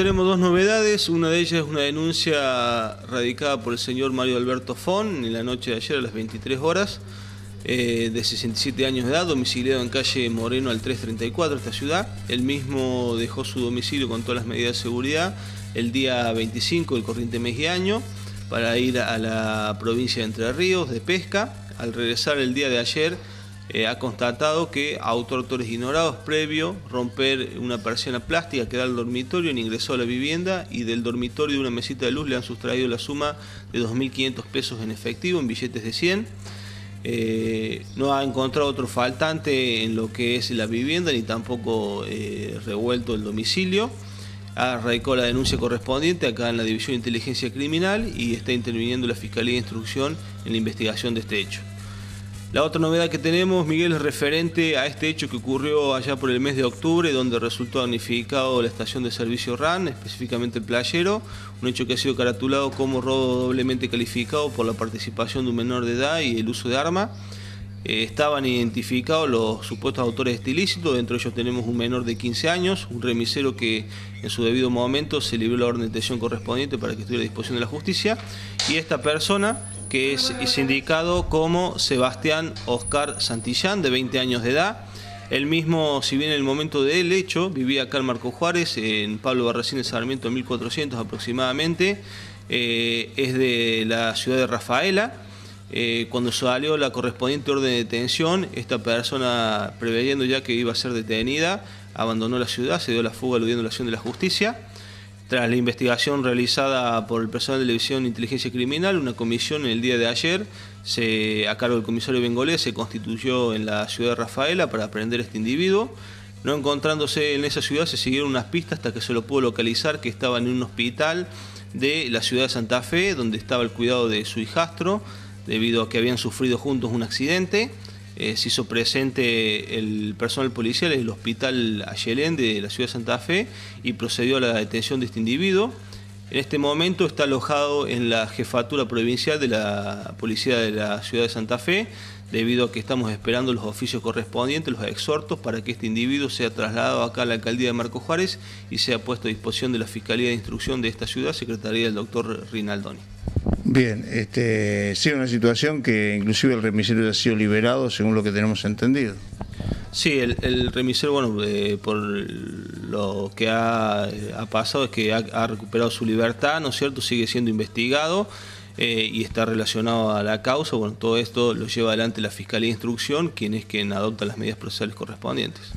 tenemos dos novedades. Una de ellas es una denuncia radicada por el señor Mario Alberto Fon en la noche de ayer a las 23 horas, eh, de 67 años de edad, domiciliado en calle Moreno al 334, esta ciudad. Él mismo dejó su domicilio con todas las medidas de seguridad el día 25 del corriente mes y año para ir a la provincia de Entre Ríos de pesca. Al regresar el día de ayer, eh, ha constatado que autores ignorados previo romper una persiana plástica que da al dormitorio, ingresó a la vivienda y del dormitorio de una mesita de luz le han sustraído la suma de 2.500 pesos en efectivo, en billetes de 100. Eh, no ha encontrado otro faltante en lo que es la vivienda ni tampoco eh, revuelto el domicilio. Ha radicado la denuncia correspondiente acá en la División de Inteligencia Criminal y está interviniendo la Fiscalía de Instrucción en la investigación de este hecho. La otra novedad que tenemos, Miguel, es referente a este hecho que ocurrió allá por el mes de octubre, donde resultó unificado la estación de servicio RAN, específicamente el playero, un hecho que ha sido caratulado como robo doblemente calificado por la participación de un menor de edad y el uso de arma. Eh, estaban identificados los supuestos autores de este ilícito, dentro de ellos tenemos un menor de 15 años, un remisero que en su debido momento se libró la orden de detención correspondiente para que estuviera a disposición de la justicia, y esta persona que es, indicado como Sebastián Oscar Santillán, de 20 años de edad. Él mismo, si bien en el momento del hecho, vivía acá en Marco Juárez, en Pablo Barracín de Sarmiento, 1400 aproximadamente, eh, es de la ciudad de Rafaela. Eh, cuando salió la correspondiente orden de detención, esta persona, preveyendo ya que iba a ser detenida, abandonó la ciudad, se dio la fuga aludiendo la acción de la justicia. Tras la investigación realizada por el personal de la División de Inteligencia Criminal, una comisión en el día de ayer, a cargo del comisario Bengolés, se constituyó en la ciudad de Rafaela para aprender a este individuo. No encontrándose en esa ciudad, se siguieron unas pistas hasta que se lo pudo localizar, que estaba en un hospital de la ciudad de Santa Fe, donde estaba el cuidado de su hijastro, debido a que habían sufrido juntos un accidente. Eh, se hizo presente el personal policial en el hospital Ayelén de la ciudad de Santa Fe y procedió a la detención de este individuo. En este momento está alojado en la jefatura provincial de la policía de la ciudad de Santa Fe, debido a que estamos esperando los oficios correspondientes, los exhortos, para que este individuo sea trasladado acá a la alcaldía de Marco Juárez y sea puesto a disposición de la Fiscalía de Instrucción de esta ciudad, Secretaría del doctor Rinaldoni. Bien, este, sí, una situación que inclusive el remisero ha sido liberado, según lo que tenemos entendido. Sí, el, remisero, bueno, eh, por lo que ha, pasado es que ha, recuperado su libertad, ¿no es cierto? Sigue siendo investigado eh, y está relacionado a la causa. Bueno, todo esto lo lleva adelante la Fiscalía de Instrucción, quien es quien adopta las medidas procesales correspondientes.